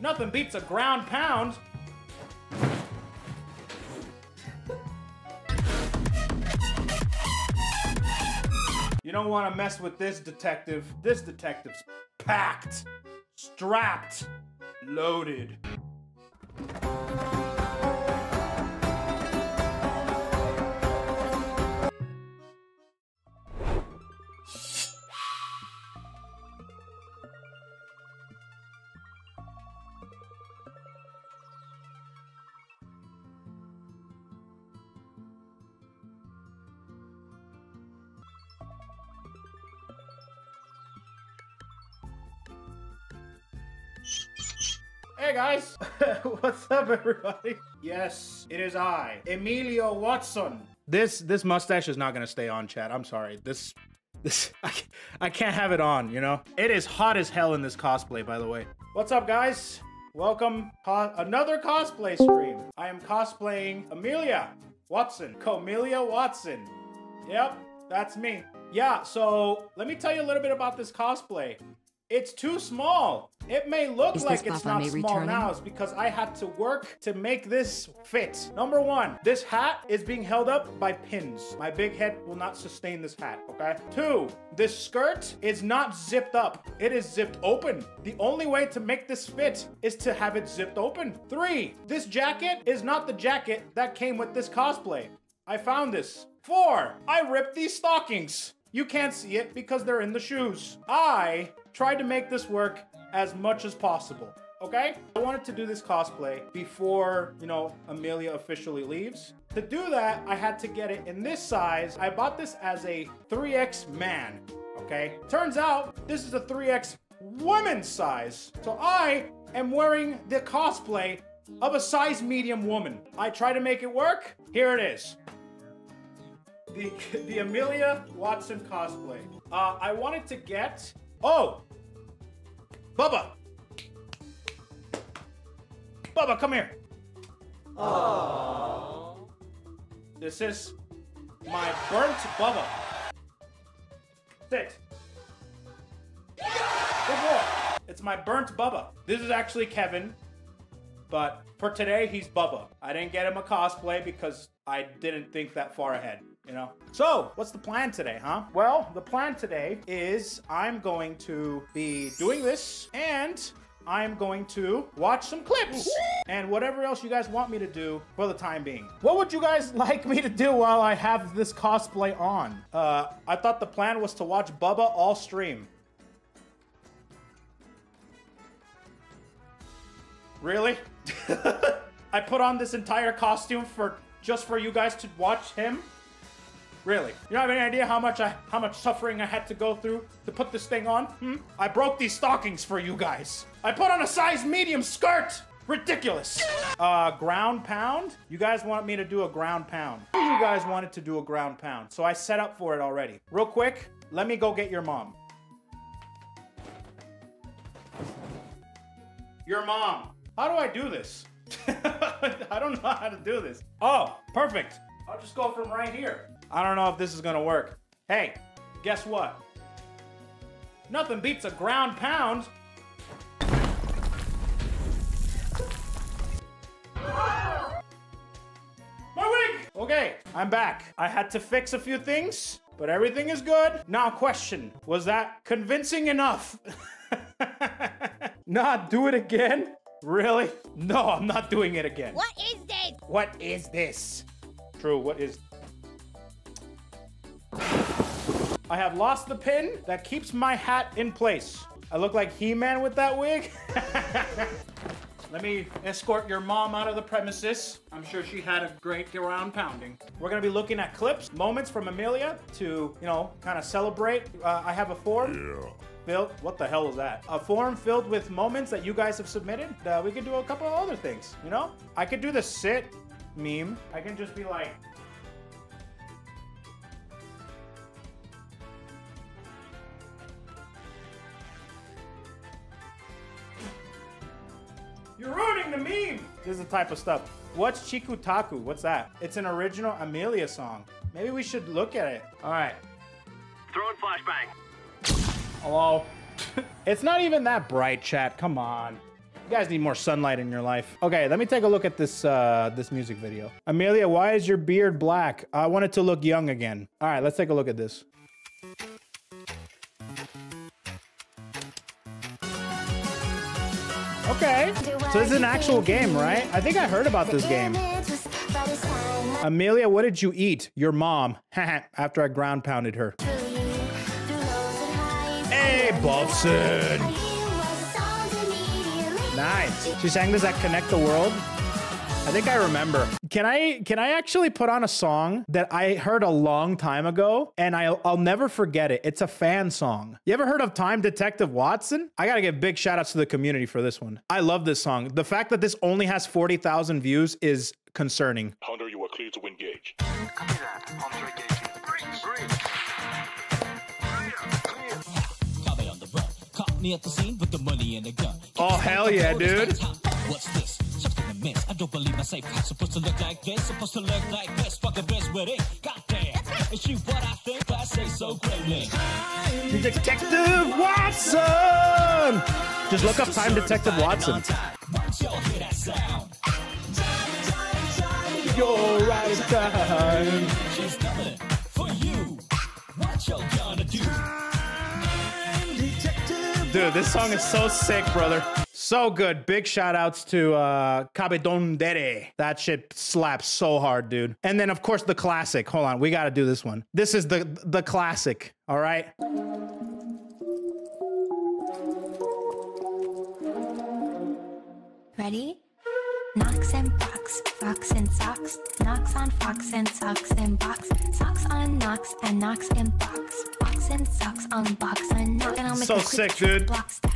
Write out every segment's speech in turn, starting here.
Nothing beats a ground pound. You don't want to mess with this detective. This detective's packed, strapped, loaded. What's up everybody? Yes, it is I, Emilio Watson. This this mustache is not gonna stay on, chat. I'm sorry. This this I, I can't have it on, you know? It is hot as hell in this cosplay, by the way. What's up guys? Welcome co- another cosplay stream. I am cosplaying Amelia Watson. Comelia Watson. Yep, that's me. Yeah, so let me tell you a little bit about this cosplay. It's too small. It may look Is like it's not small returning? now. It's because I had to work to make this fit. Number one, this hat is being held up by pins. My big head will not sustain this hat, okay? Two, this skirt is not zipped up. It is zipped open. The only way to make this fit is to have it zipped open. Three, this jacket is not the jacket that came with this cosplay. I found this. Four, I ripped these stockings. You can't see it because they're in the shoes. I tried to make this work as much as possible. Okay? I wanted to do this cosplay before, you know, Amelia officially leaves. To do that, I had to get it in this size. I bought this as a 3X man. Okay? Turns out this is a 3X woman's size. So I am wearing the cosplay of a size medium woman. I try to make it work. Here it is the the Amelia Watson cosplay. Uh, I wanted to get. Oh, Bubba. Bubba, come here. This is my burnt Bubba. Sit. Good boy. It's my burnt Bubba. This is actually Kevin, but for today, he's Bubba. I didn't get him a cosplay because I didn't think that far ahead, you know? So, what's the plan today, huh? Well, the plan today is I'm going to be doing this and I'm going to watch some clips and whatever else you guys want me to do for the time being. What would you guys like me to do while I have this cosplay on? Uh, I thought the plan was to watch Bubba all stream. Really? I put on this entire costume for just for you guys to watch him? Really? You don't have any idea how much I how much suffering I had to go through to put this thing on? Hmm? I broke these stockings for you guys. I put on a size medium skirt. Ridiculous. Uh, ground pound? You guys want me to do a ground pound. You guys wanted to do a ground pound, so I set up for it already. Real quick, let me go get your mom. Your mom. How do I do this? I don't know how to do this. Oh, perfect. I'll just go from right here. I don't know if this is gonna work. Hey, guess what? Nothing beats a ground pound. My wig! Okay, I'm back. I had to fix a few things, but everything is good. Now, question Was that convincing enough? Not do it again? Really? No, I'm not doing it again. What is this? What is this? True, what is. I have lost the pin that keeps my hat in place. I look like He Man with that wig. Let me escort your mom out of the premises. I'm sure she had a great ground pounding. We're gonna be looking at clips, moments from Amelia to, you know, kind of celebrate. Uh, I have a form. Filled, what the hell is that? A form filled with moments that you guys have submitted. Uh, we could do a couple of other things, you know? I could do the sit meme. I can just be like, You're ruining the meme! This is the type of stuff. What's Chikutaku? What's that? It's an original Amelia song. Maybe we should look at it. All right. Throwing flashbang. Hello? it's not even that bright, chat. Come on. You guys need more sunlight in your life. Okay, let me take a look at this uh, this music video. Amelia, why is your beard black? I want it to look young again. All right, let's take a look at this. Okay, so this is an actual game, right? I think I heard about this game. Amelia, what did you eat? Your mom. After I ground pounded her. Hey, Bobson. Nice. She sang this at Connect the World. I think I remember. Can I can I actually put on a song that I heard a long time ago and I'll, I'll never forget it. It's a fan song. You ever heard of Time Detective Watson? I gotta give big shout outs to the community for this one. I love this song. The fact that this only has 40,000 views is concerning. Hunter, you are clear to engage. Oh hell yeah, dude. What's this? Something a miss. I don't believe my safe supposed to look like this. Supposed to look like this. Fuck a bitch with it. Goddamn. Is you what I think? I say so greatly. Detective Watson! Just look up Time Detective Watson. Once y'all hear that sound, You're right in time. she's coming for you. What y'all gonna do? Dude, this song is so sick, brother. So good. Big shout outs to uh Cabedon Dere. That shit slaps so hard, dude. And then of course the classic. Hold on, we gotta do this one. This is the the classic, all right? Ready? Knocks and box, fox and socks. Knocks on fox and socks and box. Socks on knocks and knocks and box. Box and socks on box and knock. And I'll make So a quick sick, dude. Block stack, block stack. I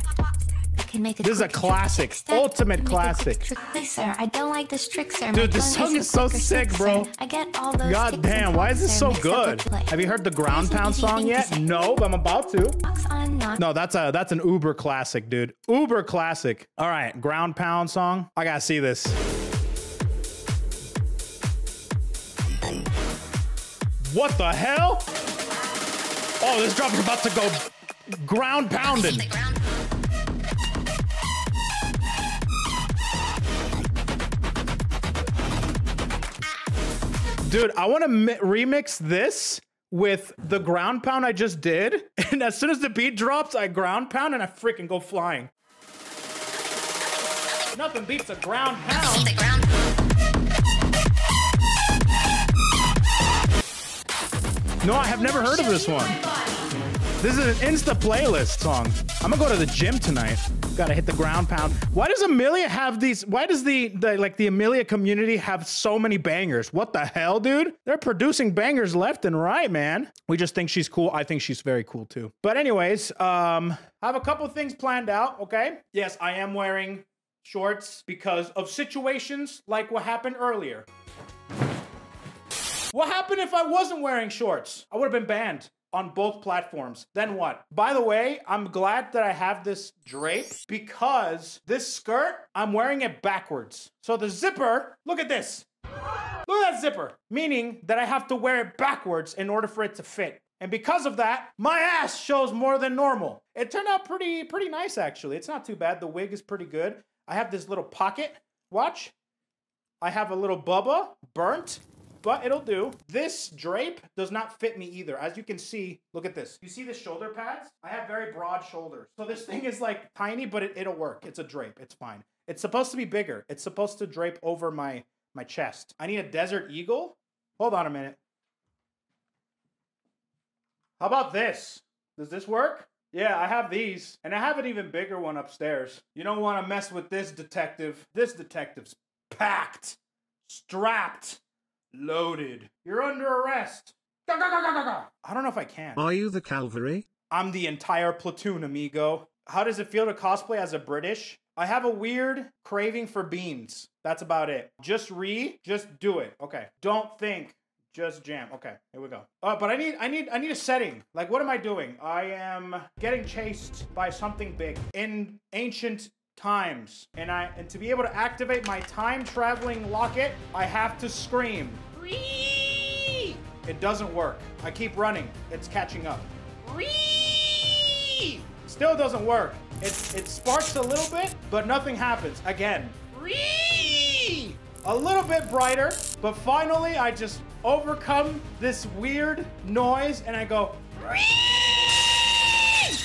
can make a This is a classic. Ultimate quick classic. Sir, I don't like this trick, sir. Dude, this song is so sick, bro. I get all those God damn, why is this so good? Have you heard the ground pound song yet? No, but I'm about to. Knocks on knocks. No, that's a that's an uber classic, dude. Uber classic. All right, ground pound song. I gotta see this. What the hell? Oh, this drop is about to go ground pounding. Dude, I want to mi- remix this with the ground pound I just did. And as soon as the beat drops, I ground pound and I freaking go flying. Nothing beats a ground pound. No, I have never heard of this one. This is an Insta playlist song. I'm gonna go to the gym tonight. Gotta hit the ground pound. Why does Amelia have these? Why does the, the like the Amelia community have so many bangers? What the hell, dude? They're producing bangers left and right, man. We just think she's cool. I think she's very cool too. But anyways, um, I have a couple things planned out. Okay. Yes, I am wearing shorts because of situations like what happened earlier. What happened if I wasn't wearing shorts? I would have been banned on both platforms. Then what? By the way, I'm glad that I have this drape because this skirt, I'm wearing it backwards. So the zipper, look at this. Look at that zipper, meaning that I have to wear it backwards in order for it to fit. And because of that, my ass shows more than normal. It turned out pretty pretty nice actually. It's not too bad. The wig is pretty good. I have this little pocket. Watch. I have a little bubba burnt, but it'll do. This drape does not fit me either. As you can see, look at this. You see the shoulder pads? I have very broad shoulders. So this thing is like tiny, but it, it'll work. It's a drape. It's fine. It's supposed to be bigger. It's supposed to drape over my my chest. I need a desert eagle. Hold on a minute. How about this? Does this work? Yeah, I have these. And I have an even bigger one upstairs. You don't want to mess with this detective. This detective's packed, strapped, loaded. You're under arrest. I don't know if I can. Are you the cavalry? I'm the entire platoon, amigo. How does it feel to cosplay as a British? I have a weird craving for beans. That's about it. Just re, just do it. Okay. Don't think. Just jam. Okay, here we go. Uh, but I need, I need, I need a setting. Like, what am I doing? I am getting chased by something big in ancient times, and I, and to be able to activate my time traveling locket, I have to scream. Ree! It doesn't work. I keep running. It's catching up. Ree! still doesn't work. It, it sparks a little bit, but nothing happens. Again. A little bit brighter, but finally I just overcome this weird noise and I go.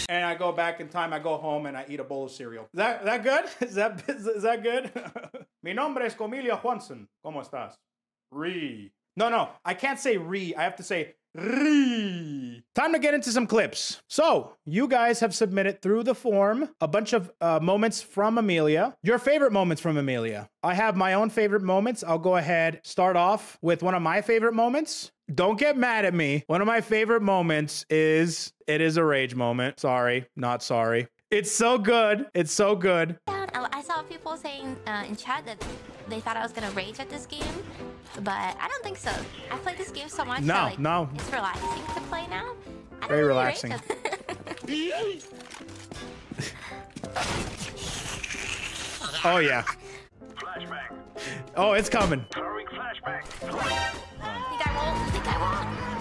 And I go back in time. I go home and I eat a bowl of cereal. Is that that good? Is that is that good? Mi nombre es Comilia Juanson. ¿Cómo estás? Re. No, no, I can't say re. I have to say. Time to get into some clips. So, you guys have submitted through the form a bunch of uh, moments from Amelia. Your favorite moments from Amelia. I have my own favorite moments. I'll go ahead, start off with one of my favorite moments. Don't get mad at me. One of my favorite moments is it is a rage moment. Sorry, not sorry. It's so good. It's so good. I I saw people saying uh, in chat that they thought I was gonna rage at this game, but I don't think so. I played this game so much. No, that, like, no. It's relaxing to play now. I don't Very relaxing. Oh yeah. Flashbang. Oh, it's coming. Throwing flashbang. think I won't. Think I won't.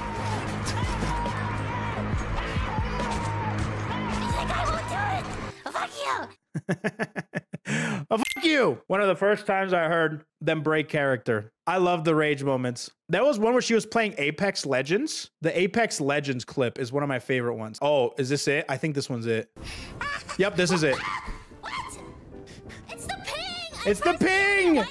Fuck you. Oh, fuck you. One of the first times I heard them break character. I love the rage moments. There was one where she was playing Apex Legends. The Apex Legends clip is one of my favorite ones. Oh, is this it? I think this one's it. Yep, this is it. What? It's the ping. It's the ping!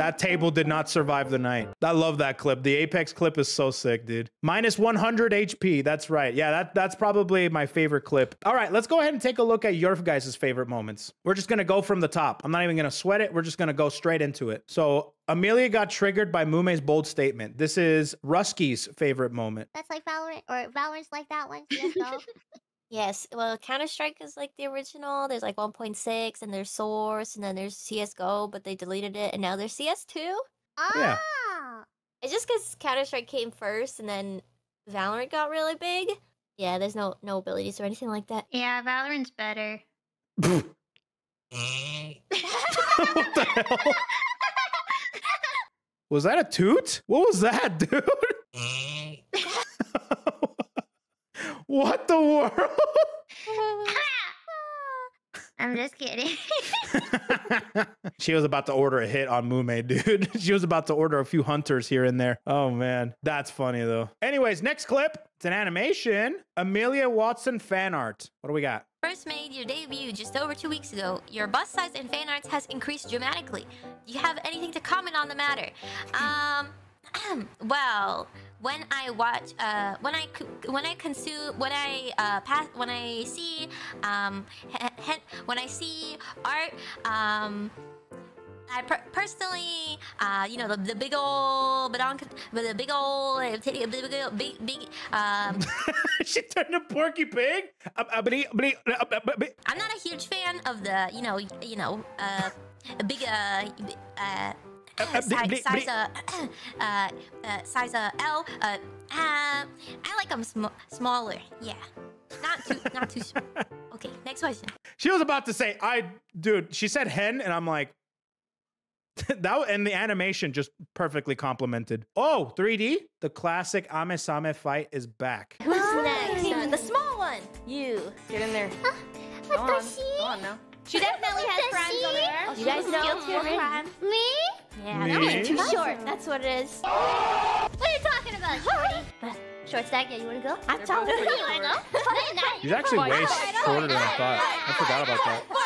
That table did not survive the night. I love that clip. The Apex clip is so sick, dude. Minus 100 HP. That's right. Yeah, that, that's probably my favorite clip. All right, let's go ahead and take a look at your guys' favorite moments. We're just going to go from the top. I'm not even going to sweat it. We're just going to go straight into it. So, Amelia got triggered by Mumei's bold statement. This is Rusky's favorite moment. That's like Valorant, or Valorant's like that one. CS:GO. Yes, well, Counter Strike is like the original. There's like 1.6, and there's Source, and then there's CS:GO, but they deleted it, and now there's CS2. Yeah. Ah, It's just because Counter Strike came first, and then Valorant got really big. Yeah, there's no no abilities or anything like that. yeah, Valorant's better. what the hell? Was that a toot? What was that, dude? What the world? I'm just kidding. she was about to order a hit on Mumei, dude. she was about to order a few hunters here and there. Oh man, that's funny though. Anyways, next clip. It's an animation. Amelia Watson fan art. What do we got? First made your debut just over two weeks ago. Your bust size in fan arts has increased dramatically. Do you have anything to comment on the matter? Um, well, when I watch, uh, when I when I consume, when I uh, pass, when I see, um, he- he- when I see art, um. I per- personally, uh, you know, the, the big old, badonk, the big old, big, big, big, big, um, she turned a Porky Pig. I'm not a huge fan of the, you know, you know, uh, a big, uh, uh, uh, size, bli- size, bli- uh, uh, uh, size, uh, L, uh, uh, I like them sm- smaller, yeah, not too, not too small. Okay, next question. She was about to say, I, dude, she said hen, and I'm like, that and the animation just perfectly complemented. Oh, 3D? The classic Ame Same fight is back. Who's next? Uh, the small one. You get in there. Go on, go on now. She definitely has crimes on her. You guys know guilty. Me? Yeah, Me? that was too short. That's what it is. What are you talking about, Shorty? Short stack, yeah, you wanna go? I'm telling you. You wanna go? Fine. He's actually way shorter than I thought. I forgot about that.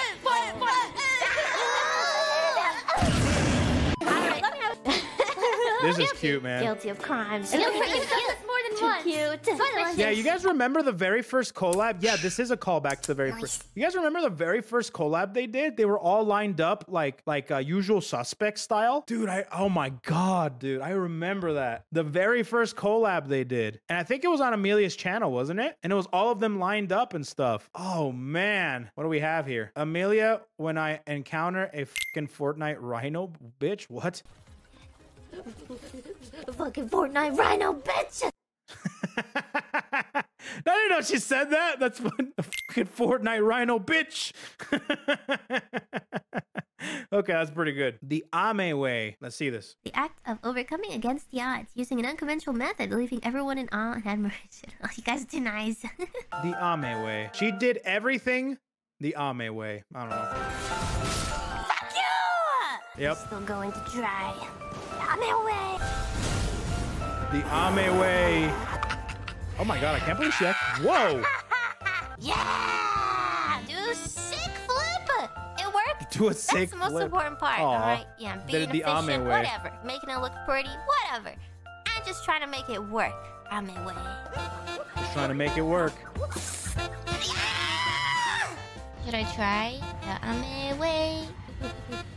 This is cute, man. Guilty of crimes. You've done this more than once. cute. Fun Yeah, you guys remember the very first collab? Yeah, this is a callback to the very first. You guys remember the very first collab they did? They were all lined up like like uh, usual suspect style. Dude, I oh my god, dude, I remember that. The very first collab they did. And I think it was on Amelia's channel, wasn't it? And it was all of them lined up and stuff. Oh man. What do we have here? Amelia when I encounter a fucking Fortnite rhino bitch. What? Fucking Fortnite Rhino, bitch! I didn't know she said that. That's what a fucking Fortnite Rhino bitch. Okay, that's pretty good. The Ame way. Let's see this. The act of overcoming against the odds using an unconventional method, leaving everyone in awe and admiration. Oh, you guys are too nice. The Ame way. She did everything the Ame way. I don't know. Fuck you! Yep. Still going to try. I'm. The Ame way. Oh my god, I can't believe she act- Whoa! Yeah! Do sick flip! It worked. Do a That's the most flip. important part, alright? Yeah, Did being it the Ame efficient, way. whatever. Making it look pretty, whatever. I'm just trying to make it work. I'm. Just trying to make it work. Should I try the Ame way?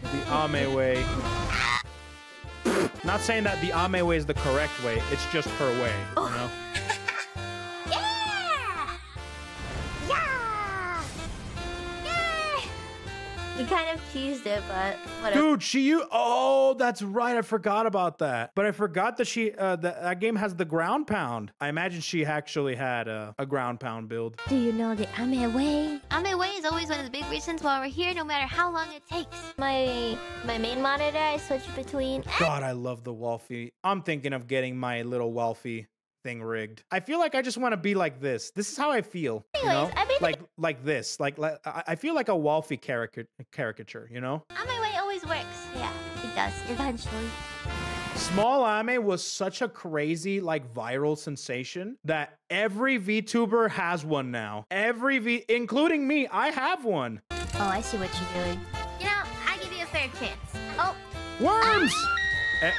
The Ame way. Not saying that the Ame way is the correct way, it's just her way, you know? We kind of cheesed it, but whatever. Dude, she you oh, that's right. I forgot about that. But I forgot that she uh that, that game has the ground pound. I imagine she actually had a, a ground pound build. Do you know the Ame way? Ame way is always one of the big reasons why we're here, no matter how long it takes. My my main monitor, I switch between. God, I love the Wolfie. I'm thinking of getting my little Wolfie thing rigged. I feel like I just want to be like this. This is how I feel. You know? I mean- like like this. Like, like I I feel like a Wolfie caricature caricature, you know? Ame way always works. Yeah, it does eventually. Small Ame was such a crazy, like, viral sensation that every VTuber has one now. Every V, including me, I have one. Oh, I see what you're doing. You know, I give you a fair chance. Oh, Worms! Eh,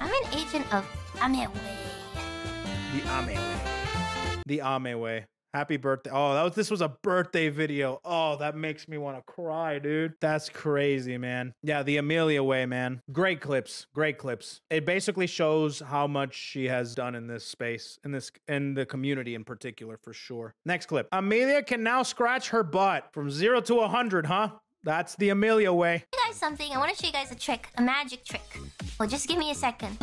I'm an agent of Ame way. The Ame way. The Ame way. Happy birthday. Oh, that was this was a birthday video. Oh, that makes me want to cry, dude. That's crazy, man. Yeah, the Amelia way, man. Great clips. Great clips. It basically shows how much she has done in this space, in this in the community in particular, for sure. Next clip. Amelia can now scratch her butt from zero to a hundred, huh? That's the Amelia way. guys something. I want to show you guys a trick, a magic trick. Well, just give me a second.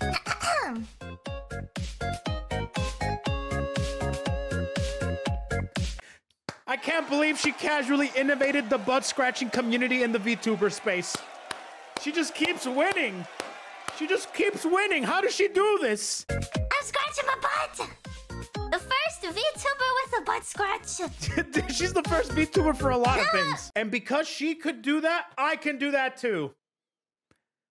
I can't believe she casually innovated the butt scratching community in the VTuber space. She just keeps winning. She just keeps winning. How does she do this? I'm scratching my butt. The first VTuber with a butt scratch. She's the first VTuber for a lot of things. And because she could do that, I can do that too.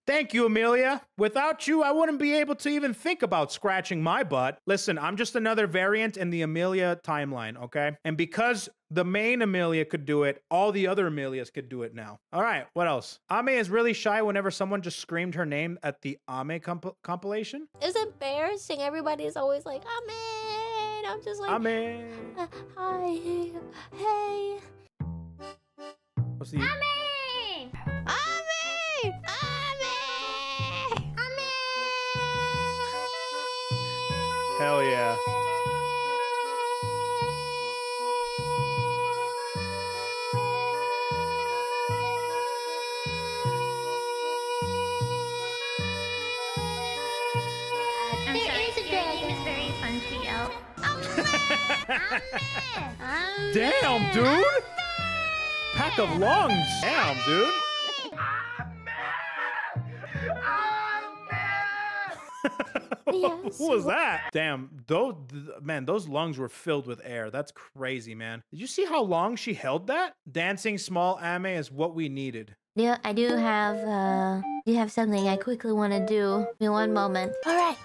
Thank you, Amelia. Without you, I wouldn't be able to even think about scratching my butt. Listen, I'm just another variant in the Amelia timeline, okay? And because the main Amelia could do it, all the other Amelias could do it now. All right, what else? Ame is really shy whenever someone just screamed her name at the Ame comp- compilation. It's embarrassing. Everybody's always like, Amen. I'm just like, Ame. uh, hi, hey. What's the... Ame! Hell yeah. I'm sorry, your name is very fun to yell. Ame! Damn, dude! Pack of lungs. Damn, dude. Yes. Who was that? Damn, those man, those lungs were filled with air. That's crazy, man. Did you see how long she held that? Dancing small ame is what we needed. Yeah, I do have, uh, do have something I quickly want to do. Give me one moment. All right.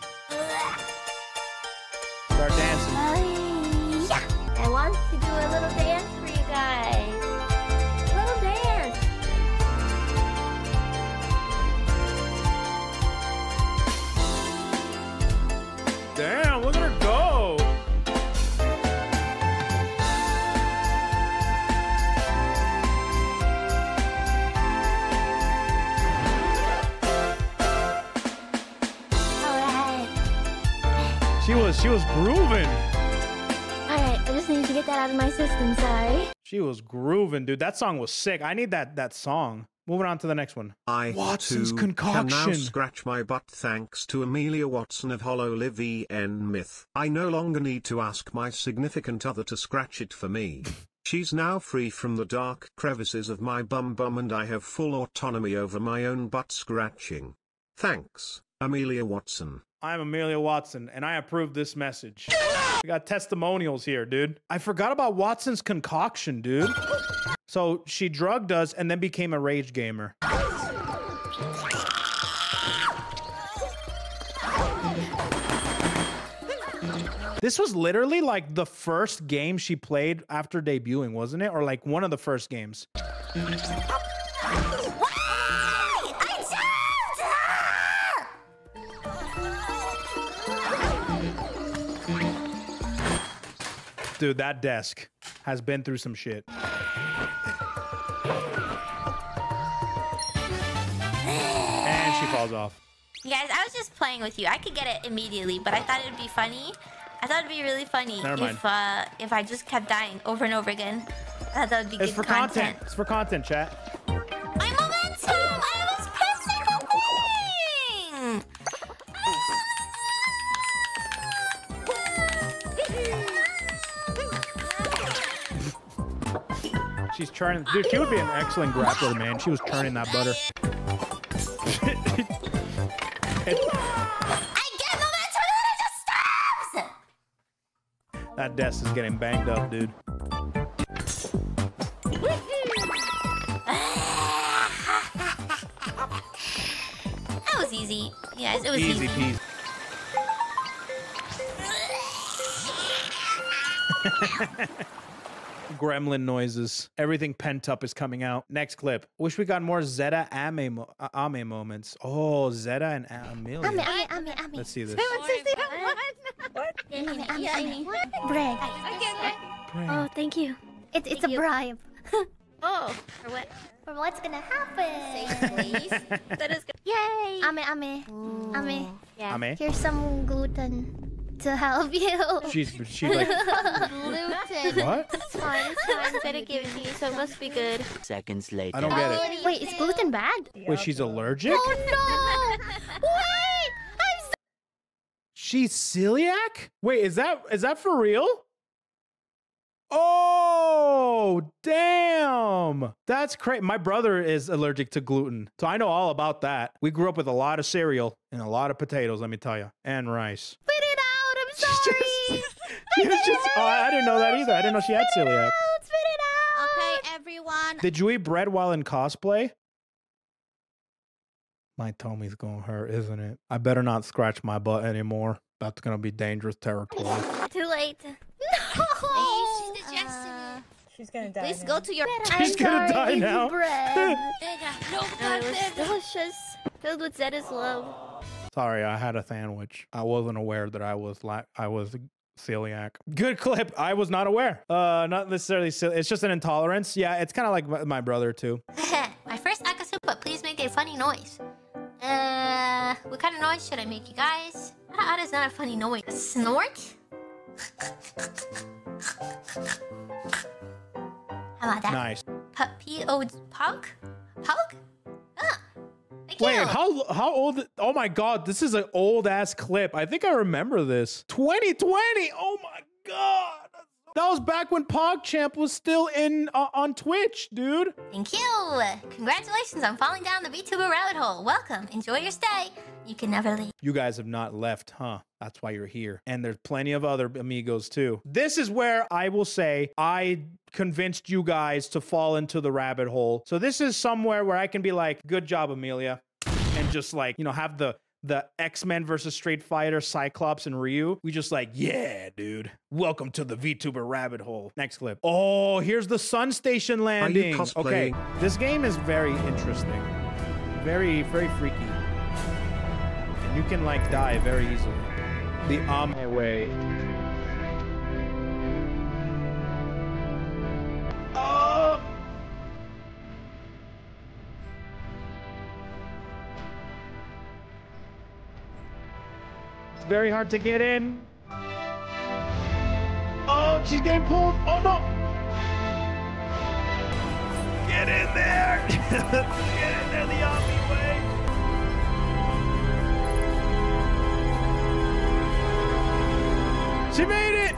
She was grooving. All right. I just need to get that out of my system. Sorry. She was grooving, dude. That song was sick. I need that that song. Moving on to the next one. I Watson's too, can now scratch my butt thanks to Amelia Watson of HoloLive EN Myth. I no longer need to ask my significant other to scratch it for me. She's now free from the dark crevices of my bum bum and I have full autonomy over my own butt scratching. Thanks, Amelia Watson. I'm Amelia Watson, and I approve this message. We got testimonials here, dude. I forgot about Watson's concoction, dude. So she drugged us and then became a rage gamer. This was literally like the first game she played after debuting, wasn't it? Or like one of the first games. Dude, that desk has been through some shit. And she falls off. You guys, I was just playing with you. I could get it immediately, but I thought it'd be funny. I thought it'd be really funny if uh, if I just kept dying over and over again. I thought that would be It's good for content. It's for content, chat. She's churning. Dude, she would be an excellent grappler, man. She was churning that butter. It- I get momentum and then it just stops! that desk is getting banged up, dude. That was easy. Yes, it was easy. Easy peasy. Gremlin noises. Everything pent up is coming out. Next clip. Wish we got more Zeta Ame, mo- uh, Ame moments. Oh, Zeta and Amelia. Ame, ame, ame, ame. Let's see this. Ame, ame, ame. Brag. Oh, thank you. It, it's a bribe. Oh, for what? For what's gonna happen? Please. that is good. Yay! Ame, ame. Ame. Yeah. Ame? Here's some gluten to help you. She's she's like, Gluten. what? It's fine, it's fine. Said it gave it to you, so it must be good. Seconds later. I don't get it. Wait, is gluten bad? Wait, she's allergic? Oh no! Wait! I'm so She's celiac? Wait, is that is that for real? Oh, damn. That's crazy. My brother is allergic to gluten. So I know all about that. We grew up with a lot of cereal and a lot of potatoes, let me tell you, and rice. spit it out. I'm sorry. She was just, oh, I didn't know that either. I didn't know she had celiac. Spit it out. Okay, everyone. Did you eat bread while in cosplay? My tummy's gonna hurt, isn't it? I better not scratch my butt anymore. That's gonna be dangerous territory. Too late. No. She's uh, She's gonna die. Please now. go to your. She's gonna die now. Bread. No, it was delicious. Filled with Zeta's love. Sorry, I had a sandwich. I wasn't aware that I was la- I was celiac. Good clip. I was not aware. Uh, not necessarily. Cel- it's just an intolerance. Yeah, it's kind of like my, my brother too. My first Akasupa, please make a funny noise. Uh, what kind of noise should I make, you guys? How how is that a funny noise? A snort? How about that? Nice. P O Pug? Pug? Ah, Wait, how how old? Oh my god, this is an old ass clip. I think I remember this. 2020. Oh my god. That was back when PogChamp was still in uh, on Twitch, dude. Thank you. Congratulations on falling down the VTuber rabbit hole. Welcome. Enjoy your stay. You can never leave. You guys have not left, huh? That's why you're here. And there's plenty of other amigos too. This is where I will say I convinced you guys to fall into the rabbit hole. So this is somewhere where I can be like, good job, Amelia. Just like, you know, have the the X-Men versus Street Fighter, Cyclops and Ryu. We just like, yeah, dude. Welcome to the VTuber rabbit hole. Next clip. Oh, here's the Sun Station landing. Okay. This game is very interesting. Very, very freaky. And you can like die very easily. The um, Ame way. Very hard to get in. Oh, she's getting pulled. Oh no! Get in there! get in there the Ame way! She made it!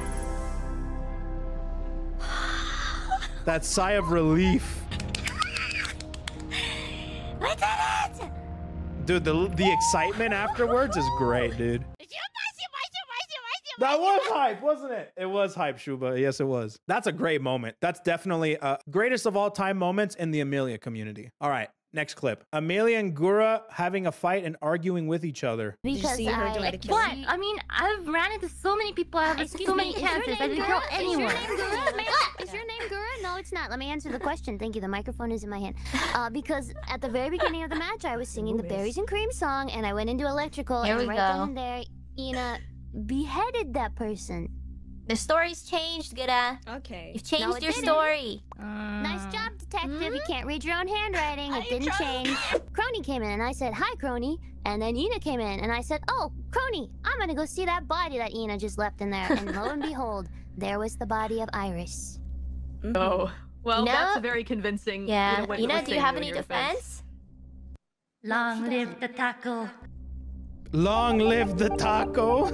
That sigh of relief. We did it! Dude, the the excitement afterwards is great, dude. That was hype, wasn't it? It was hype, Shuba. Yes, it was. That's a great moment. That's definitely uh greatest of all time moments in the Amelia community. All right, next clip. Amelia and Gura having a fight and arguing with each other. you Because see her I, do it What? I mean, I've ran into so many people. I have Excuse so many me, is chances. I didn't kill Gura? Is your name Gura? Is your name Gura? No, it's not. Let me answer the question. Thank you. The microphone is in my hand. Uh, because at the very beginning of the match, I was singing the Berries and Cream song, and I went into electrical, Here and we right go. then and there, Ina beheaded that person. The story's changed, Gura. Okay. You've changed it your didn't. story. Nice Uh, job, detective. You can't read your own handwriting. It didn't tried. change. Kronii came in, and I said, "Hi, Kronii." And then Ina came in, and I said, "Oh, Kronii, I'm gonna go see that body that Ina just left in there." And lo and behold, there was the body of IRyS. Oh. Well, No. that's a very convincing. Yeah. way Ina, do you have any your defense? Long live the taco. Long live the taco.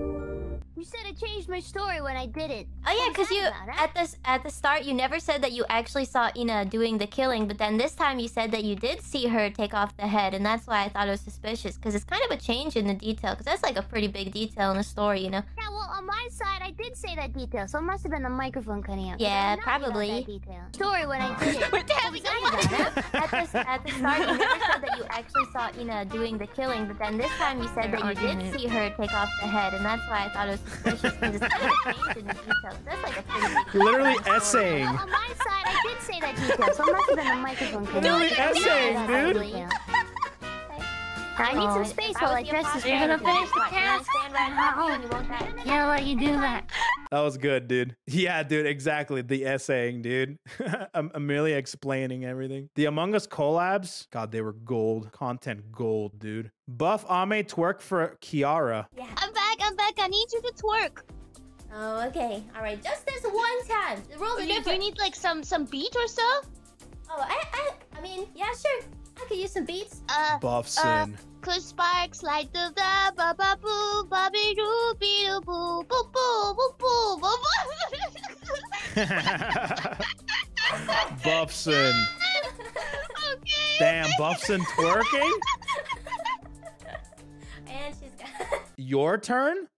You said I changed my story when I did it. Oh yeah, because you about, huh? at this at the start you never said that you actually saw Ina doing the killing, but then this time you said that you did see her take off the head, and that's why I thought it was suspicious. Because it's kind of a change in the detail, because that's like a pretty big detail in the story, you know. Yeah, well, on my side, I did say that detail, so it must have been the microphone cutting out. Yeah, I did not leave out probably. That detail. Story when I did it. We're What was that about, huh? At the at the start you never said that you actually saw Ina doing the killing, but then this time you said Their that you did argument. see her take off the head, and that's why I thought it was suspicious. Because it's kind of a change in the detail. That's like a pretty big. Literally detail in the story. essaying. On my side, I did say that detail, so it must have been the microphone cutting out. Literally essaying, dude. I need some space while I dress this imposter, You're gonna finish the like, "What, you wanna task? stand right next and you won't die?" Yeah, let you do that. That was good, dude. Yeah, dude, exactly. The essaying, dude. I'm, Amelia explaining everything. The Among Us collabs, God, they were gold. Content gold, dude. Buff Ame twerk for Kiara. Yeah. I'm back, I'm back. I need you to twerk. Oh, okay. All right. Just this one time. The rules are Do you, do you need like some some beat or so? Oh, I, I, I mean, yeah, sure. I could use some beats. Uh, Buffson. cause sparks light the da ba ba boo ba be doo be doo boo boo boo boo boo boo boo. Buffson. okay. Damn, Buffson twerking? And she's got. Your turn?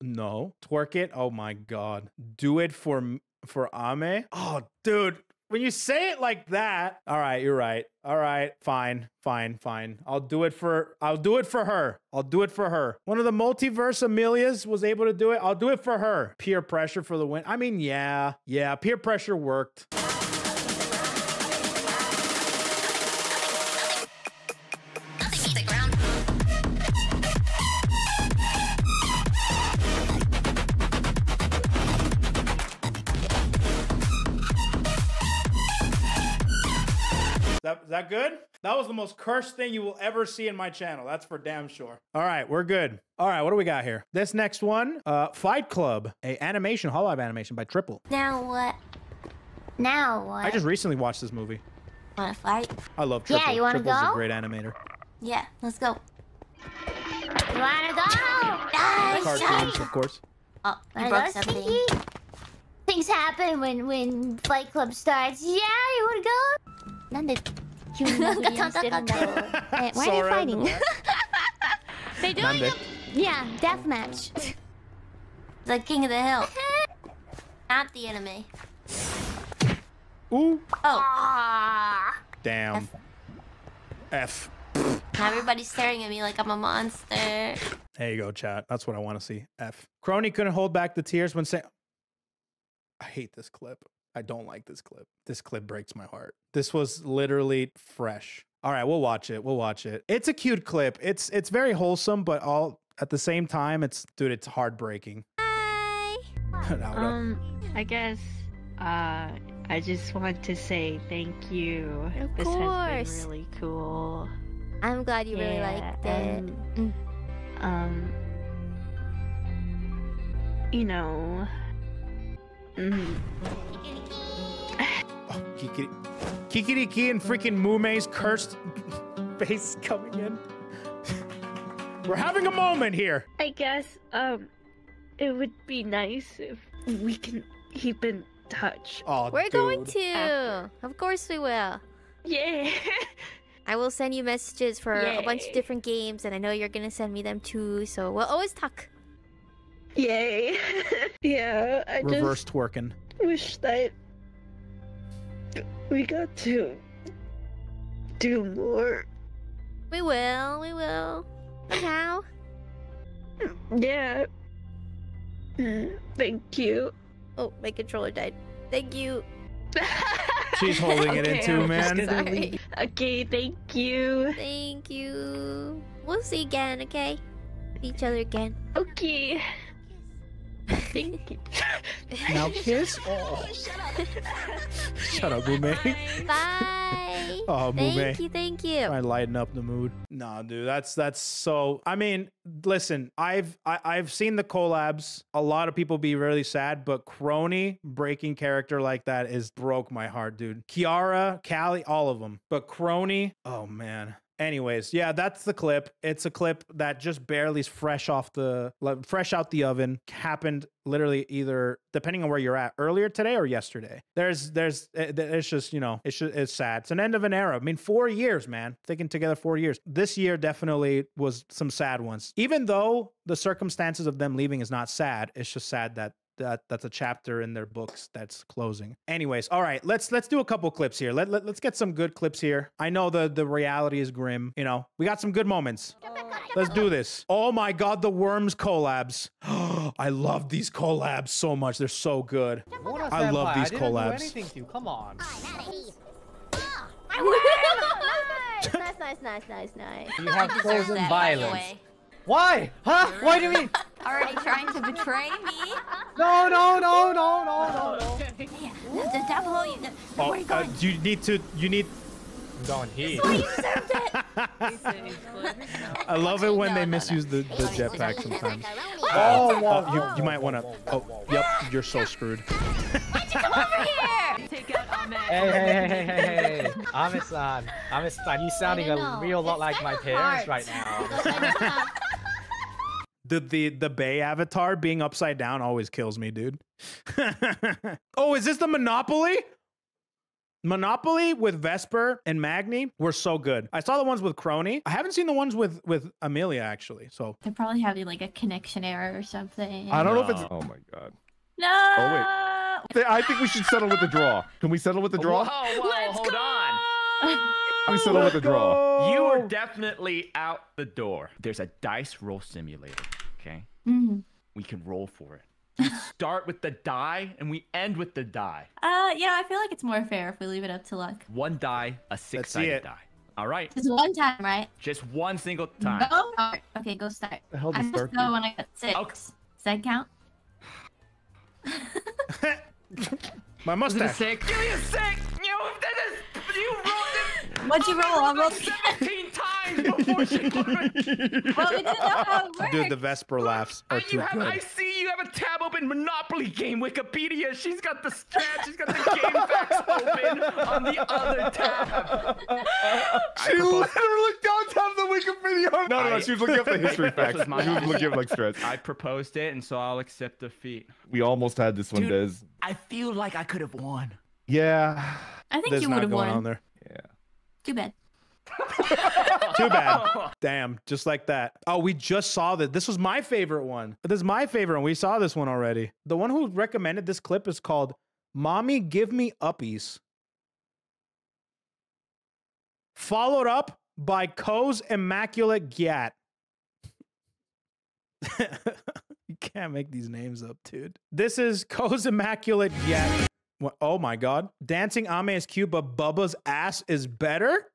No. Twerk it? Oh my god. Do it for for Ame? Oh, dude. When you say it like that, all right, you're right. All right, fine, fine, fine. I'll do it for I'll do it for her. I'll do it for her. One of the multiverse Amelias was able to do it. I'll do it for her. Peer pressure for the win. I mean, yeah, yeah, peer pressure worked. that good? That was the most cursed thing you will ever see in my channel. That's for damn sure. All right, we're good. All right, what do we got here? This next one, uh, Fight Club, a animation, hall animation by Triple. Now what? Now what? I just recently watched this movie. Wanna fight? I love Triple. Yeah, you wanna Triple's go? a great animator. Yeah, let's go. You wanna go? Nice. Cartoons, of course. Oh, I got something. Things happen when when Fight Club starts. Yeah, you wanna go? None why are you fighting? They're doing a... Yeah, death match. the king of the hill. Not the enemy. Ooh. Oh. Ah. Damn. F. F. Everybody's staring at me like I'm a monster. There you go, chat. That's what I want to see. F. Kronii couldn't hold back the tears when saying... I hate this clip. I don't like this clip. This clip breaks my heart. This was literally fresh. All right, we'll watch it. We'll watch it. It's a cute clip. It's it's very wholesome, but all at the same time, it's dude, it's heartbreaking. Now, Um, I guess uh, I just want to say thank you. Of this has been really cool. I'm glad you really Yeah, liked it. and, Um, you know, mm, oh, Kikiri, Kikiriki and freaking Mumei's cursed face coming in. We're having a moment here. I guess um, it would be nice if we can keep in touch. Oh, We're going to. After. Of course we will. Yeah. I will send you messages for a bunch of different games, and I know you're gonna send me them too. So we'll always talk. Yay. yeah, I Reverse twerking. just wish that we got to do more. We will. We will. Somehow. Yeah. Mm, Thank you. Oh, my controller died. Thank you. She's holding it in Okay, too, I'm just man. gonna Sorry. Okay, thank you. Thank you. We'll see again, okay? See each other again. Okay. Thank you. Now kiss. Oh. Shut up, Mumei. Bye. Oh, thank Mumei. you. Thank you. To lighten up the mood. Nah, dude, that's that's so. I mean, listen, I've I, I've seen the collabs. A lot of people be really sad, but Kronii breaking character like that is broke my heart, dude. Kiara, Callie, all of them, but Kronii, oh man. Anyways, yeah, that's the clip. It's a clip that just barely is fresh off the like, fresh out the oven. Happened literally either depending on where you're at earlier today or yesterday. There's there's eh, it's just you know it's just, it's sad. It's an end of an era. I mean, four years, man, thinking together four years. This year definitely was some sad ones. Even though the circumstances of them leaving is not sad, it's just sad that that that's a chapter in their books that's closing. Anyways, all right, let's let's do a couple clips here. Let, let let's get some good clips here. I know the the reality is grim. You know, we got some good moments. Let's do this. Oh my god, the worms collabs. I love these collabs so much. They're so good. Mona I love senpai, these I didn't collabs. Do anything to you. Come on. nice, nice, nice, nice, nice. You have Deserve chosen that, by the violence. way. Why? Huh? Why do you mean? Already trying to betray me? No, no, no, no, no, no, no. Yeah, no, just down below you. No, Oh, where are you uh, you need to. You need. I'm going here. Oh, you deserved it. I love it when No, they no, no. misuse the, the jetpack sometimes. Oh, whoa, Oh, you, you might want to. Oh, yep, you're so screwed. Come over here. Take out Ahmed. Hey, hey, hey, hey, hey, hey. Ame-san. Ame-san, you sounding a real lot like my parents right now. The the the Bae avatar being upside down always kills me, dude. oh, is this the Monopoly? Monopoly with Vesper and Magni were so good. I saw the ones with Kronii. I haven't seen the ones with with Amelia actually. So They're probably having like a connection error or something. I don't know if it's. Oh my god. No. Oh, wait. I think we should settle with the draw. Can we settle with the draw? Whoa, whoa, Let's hold go! on. Can we settle with the draw? You are definitely out the door. There's a dice roll simulator, okay? Mhm. We can roll for it. We start with the die and we end with the die. Uh, you know, I feel like it's more fair if we leave it up to luck. One die, a see six-sided it. die. All right? Just one time, right? Just one single time. Go. Alright, Okay, go start. The hell I does must go when I got six. Okay. Does that count? my Is it a mustache. six? Give me a six! You, that is, you rolled it What'd you roll? I rolled 17 times before she Well, we didn't know how it worked. Dude, the Vesper laughs are too you have, I see you have a tab open, Monopoly game, Wikipedia. She's got the strat, she's got the game facts open on the other tab. She literally don't have the Wikipedia. No, no, no. I- She was looking up the history facts. was my She was looking up like strats. I proposed it, and so I'll accept defeat. We almost had this one, Dude. Des. I feel like I could have won. Yeah. I think There's you would not have going won. on there. Too bad. Too bad. Damn, just like that. Oh, we just saw that. This was my favorite one. This is my favorite one. We saw this one already. The one who recommended this clip is called Mommy Give Me Uppies. Followed up by Co's Immaculate Gyat. you can't make these names up, dude. This is Co's Immaculate Gyat. What- Oh my god. Dancing Ame is cute, but Bubba's ass is better?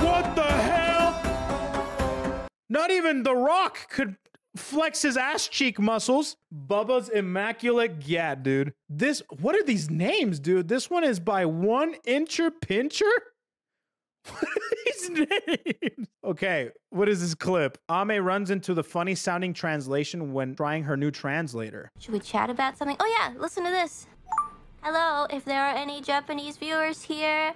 What the hell? Not even The Rock could flex his ass cheek muscles. Bubba's Immaculate gat, dude. This, what are these names, dude? This one is by One Incher Pincher? What are these names? Okay, what is this clip? Ame runs into the funny sounding translation when trying her new translator. Should we chat about something? Oh, yeah, listen to this. Hello, if there are any Japanese viewers here.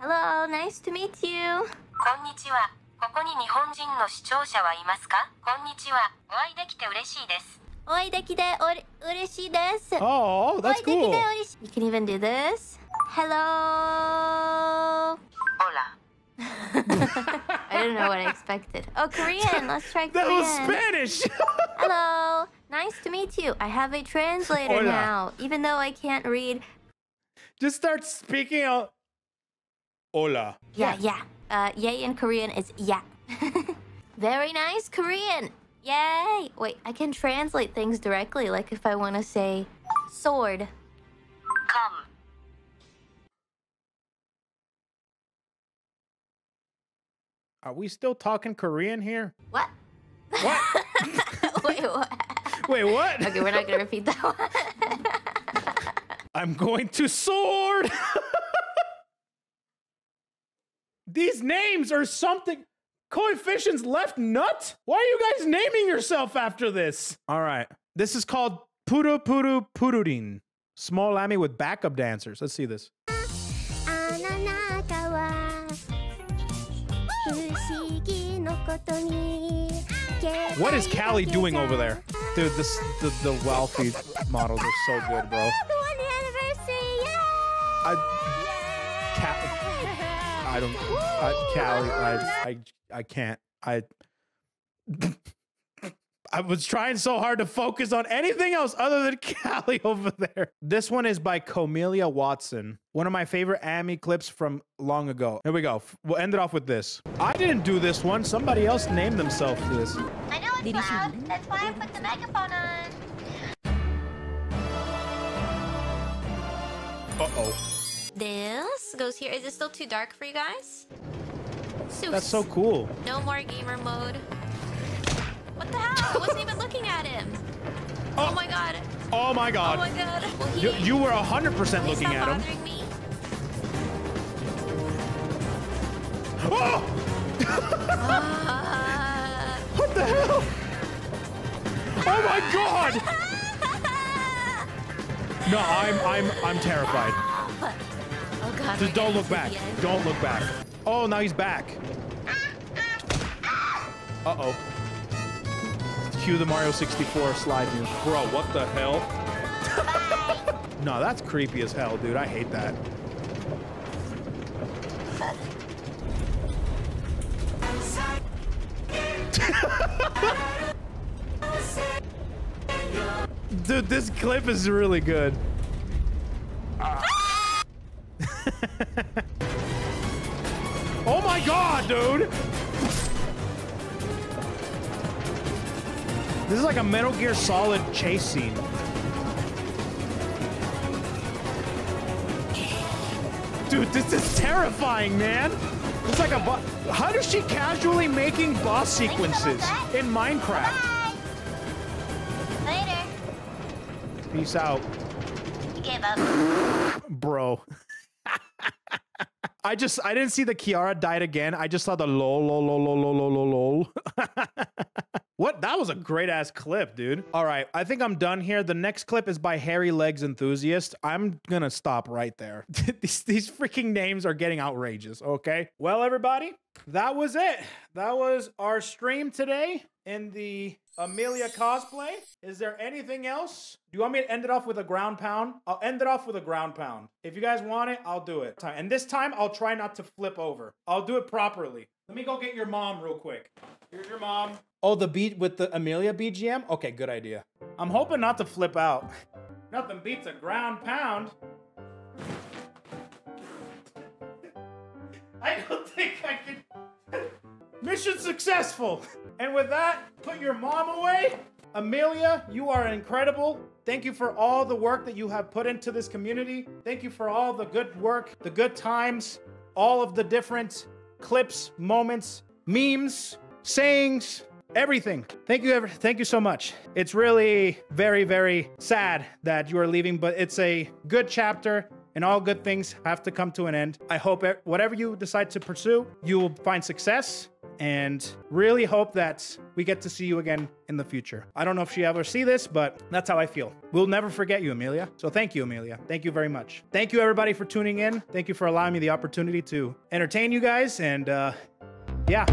Hello, nice to meet you. Konnichiwa. ここに日本人の視聴者はいますかこんにちは。お会いできて嬉しいです。お会いできておれ嬉しいです。Oh, お that's 会いでき cool. て嬉しい。You can even do this. Hello. Hola. I don't know what I expected. Oh, Korean. Let's try That Korean. was Spanish. Hello. Nice to meet you. I have a translator Hola. now, even though I can't read. Just start speaking out. Hola. Yeah, yeah. Uh, yay in Korean is yeah. Very nice Korean. Yay. Wait, I can translate things directly. Like if I want to say sword. Come. Are we still talking Korean here? What? What? Wait, what? Wait, what? Okay, we're not gonna repeat that one. I'm going to sword. These names are something. Koefficient's left nut? Why are you guys naming yourself after this? All right. This is called Puru Puru Pururin. Small Lamy with backup dancers. Let's see this. What is Callie doing over there? Dude, this the, the models are so good, bro. I, I don't, I, Callie, I, I, I can't. I, I was trying so hard to focus on anything else other than Callie over there. This one is by Comelia Watson, one of my favorite Amy clips from long ago. Here we go. We'll end it off with this. I didn't do this one. Somebody else named themselves this. I know it's loud. That's why I put the megaphone on. Uh oh. This goes here. Is it still too dark for you guys? Zeus. That's so cool. No more gamer mode. What the hell? I wasn't even looking at him. Oh, my god. Oh my god. Oh my god. Well, he, You, you were 100% will looking at him. me? Oh! Ah. What the hell? Oh my god! No, I'm I'm I'm terrified. Just don't look back. Don't look back. Oh, now he's back. Uh-oh. Cue the Mario 64 slide move. Bro, what the hell? no, that's creepy as hell, dude. I hate that. Dude, this clip is really good. Ah. oh my god, dude! This is like a Metal Gear Solid chase scene. Dude, this is terrifying, man. It's like a bo- does she casually making boss sequences in Minecraft? Later. Peace out, up. bro. I just I didn't see the Kiara died again. I just saw the lol lol lol lol lol lol lol. what? That was a great ass clip, dude. All right, I think I'm done here. The next clip is by Harry Legs Enthusiast. I'm gonna stop right there. these, these freaking names are getting outrageous. Okay. Well, everybody, that was it. That was our stream today in the Amelia cosplay. Is there anything else? Do you want me to end it off with a ground pound? I'll end it off with a ground pound. If you guys want it, I'll do it. And this time, I'll try not to flip over. I'll do it properly. Let me go get your mom real quick. Here's your mom. Oh, the beat with the Amelia BGM? Okay, good idea. I'm hoping not to flip out. Nothing beats a ground pound. I don't think I can. Mission successful. And with that, put your mom away. Amelia, you are incredible. Thank you for all the work that you have put into this community. Thank you for all the good work, the good times, all of the different clips, moments, memes, sayings, everything. Thank you ever thank you so much. It's really very very sad that you are leaving, but it's a good chapter and all good things have to come to an end. I hope whatever you decide to pursue, you will find success and really hope that we get to see you again in the future. I don't know if she ever see this, but that's how I feel. We'll never forget you, Amelia. So thank you, Amelia. Thank you very much. Thank you, everybody, for tuning in. Thank you for allowing me the opportunity to entertain you guys. And uh, yeah.